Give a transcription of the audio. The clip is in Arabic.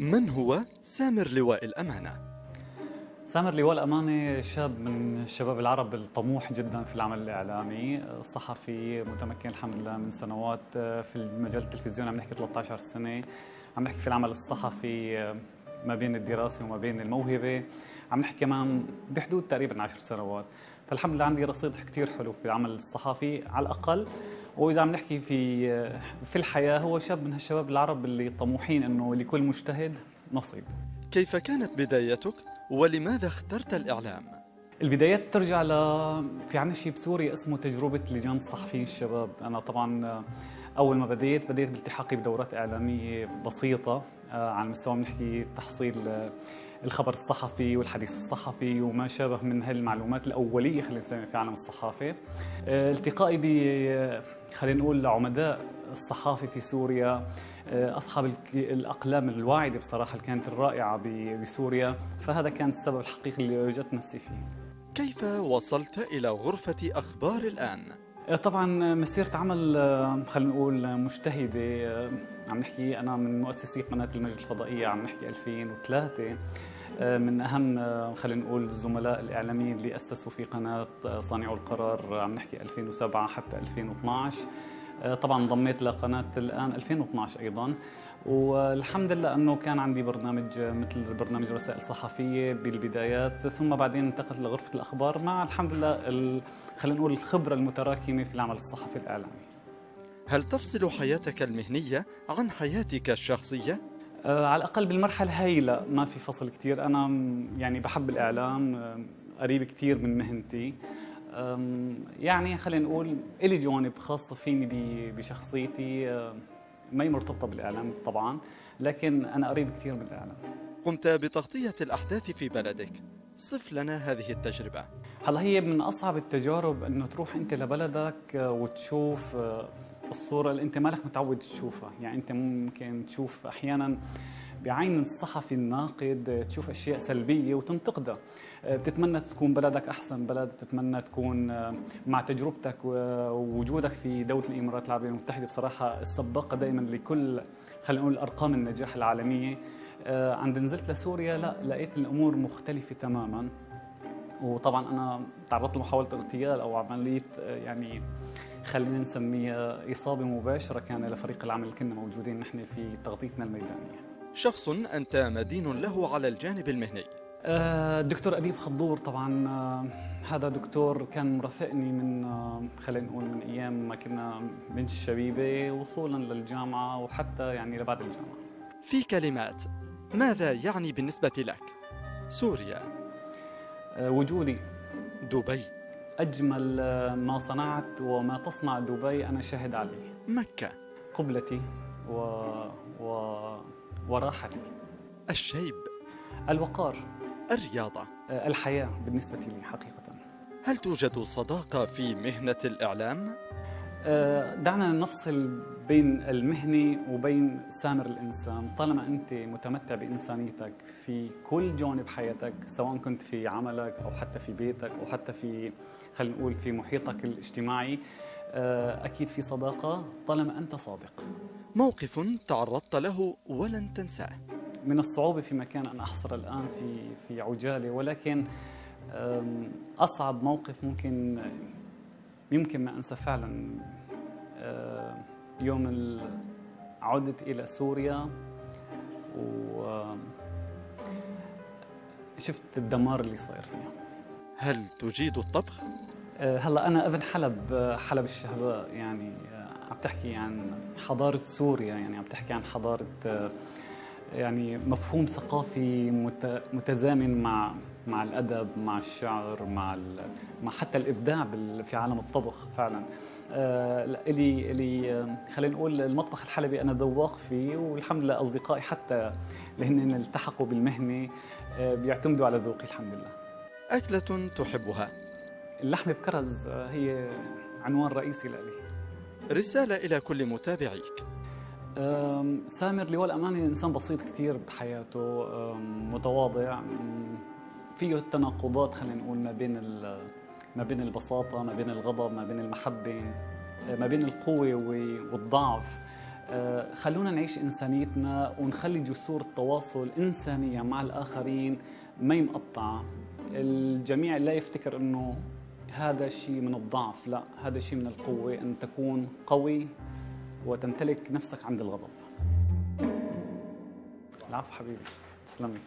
من هو سامر لواء الأمانة؟ سامر لواء الأمانة شاب من الشباب العرب الطموح جدا في العمل الإعلامي صحفي متمكن الحمد لله من سنوات في المجال التلفزيوني عم نحكي 13 سنة عم نحكي في العمل الصحفي ما بين الدراسة وما بين الموهبة عم نحكي كمان بحدود تقريبا 10 سنوات فالحمد لله عندي رصيد كثير حلو في العمل الصحفي على الأقل وإذا عم نحكي في في الحياة هو شاب من هالشباب العرب اللي طموحين إنه لكل مجتهد نصيب. كيف كانت بدايتك؟ ولماذا اخترت الإعلام؟ البدايات بترجع ل في عندنا شيء بسوريا اسمه تجربة لجان الصحفيين الشباب. أنا طبعا أول ما بديت بديت بالتحاقي بدورات إعلامية بسيطة. على مستوى بنحكي تحصيل الخبر الصحفي والحديث الصحفي وما شابه من هالمعلومات الأولية خلينا نسميها في عالم الصحافة. التقائي ب خلينا نقول عمداء الصحافة في سوريا أصحاب الأقلام الواعدة بصراحة اللي كانت الرائعه بسوريا فهذا كان السبب الحقيقي اللي وجدت نفسي فيه. كيف وصلت إلى غرفة أخبار الآن؟ طبعا مسيرة عمل خلينا نقول مجتهدة عم نحكي أنا من مؤسسي قناة المجد الفضائية عم نحكي 2003 من أهم خلينا نقول الزملاء الإعلاميين اللي أسسوا في قناة صانعوا القرار عم نحكي 2007 حتى 2012 طبعا انضميت لقناة الآن 2012 أيضا. والحمد لله أنه كان عندي برنامج مثل برنامج رسائل صحفية بالبدايات. ثم بعدين انتقلت لغرفة الأخبار مع الحمد لله خلينا نقول الخبرة المتراكمة في العمل الصحفي الإعلامي. هل تفصل حياتك المهنية عن حياتك الشخصية؟ أه على الأقل بالمرحلة هاي لا ما في فصل كثير أنا يعني بحب الإعلام قريب كثير من مهنتي. يعني خلينا نقول إلي جوانب خاصة فيني بشخصيتي ما هي مرتبطة بالإعلام طبعا لكن أنا قريب كثير من الإعلام. قمت بتغطية الأحداث في بلدك. صف لنا هذه التجربة. هلا هي من أصعب التجارب أنه تروح أنت لبلدك وتشوف الصورة اللي أنت مالك متعود تشوفها. يعني أنت ممكن تشوف أحيانا بعين الصحفي الناقد تشوف أشياء سلبية وتنتقدها. بتتمنى تكون بلدك أحسن بلد بتتمنى تكون مع تجربتك ووجودك في دولة الإمارات العربية المتحدة. بصراحة السباقه دائما لكل خلينا نقول ارقام النجاح العالمية. عند نزلت لسوريا لا لقيت الأمور مختلفة تماما. وطبعا أنا تعرضت لمحاولة اغتيال أو عملية يعني خلينا نسميها إصابة مباشرة كان لفريق العمل اللي كنا موجودين نحن في تغطيتنا الميدانية. شخص أنت مدين له على الجانب المهني. الدكتور أديب خضور طبعا هذا دكتور كان مرافقني من خلينا نقول من أيام ما كنا من الشبيبة وصولا للجامعة وحتى يعني لبعد الجامعة. في كلمات ماذا يعني بالنسبة لك؟ سوريا. وجودي. دبي. أجمل ما صنعت وما تصنع دبي أنا شاهد عليه. مكة. قبلتي و... و... وراحتي الشيب. الوقار. الرياضة. الحياة بالنسبة لي حقيقة. هل توجد صداقة في مهنة الإعلام؟ دعنا نفصل بين المهني وبين سامر الإنسان. طالما أنت متمتع بإنسانيتك في كل جوانب حياتك سواء كنت في عملك أو حتى في بيتك أو حتى في خلينا نقول في محيطك الاجتماعي أكيد في صداقة طالما أنت صادق. موقف تعرضت له ولن تنساه من الصعوبة في مكان أن أحصر الآن في في عجالة ولكن أصعب موقف ممكن يمكن ما أنسى فعلا يوم عدت إلى سوريا و شفت الدمار اللي صاير فيها هل تجيد الطبخ؟ هلأ أنا أبن حلب حلب الشهباء يعني عم تحكي عن حضارة سوريا يعني عم تحكي عن حضارة يعني مفهوم ثقافي متزامن مع مع الأدب مع الشعر مع مع حتى الإبداع في عالم الطبخ فعلا. إلي إلي خلينا نقول المطبخ الحلبي أنا ذواق فيه والحمد لله أصدقائي حتى اللي هن التحقوا بالمهنة بيعتمدوا على ذوقي الحمد لله. أكلة تحبها؟ اللحمة بكرز هي عنوان رئيسي لي رسالة إلى كل متابعيك. سامر لواء الأمانة إنسان بسيط كثير بحياته متواضع فيه التناقضات خلينا نقول ما بين ما بين البساطة ما بين الغضب ما بين المحبة ما بين القوة والضعف. آه، خلونا نعيش إنسانيتنا ونخلي جسور التواصل إنسانية مع الآخرين ما ينقطع. الجميع لا يفتكر أنه هذا شيء من الضعف لا هذا شيء من القوة أن تكون قوي وتمتلك نفسك عند الغضب. العفو حبيبي تسلمي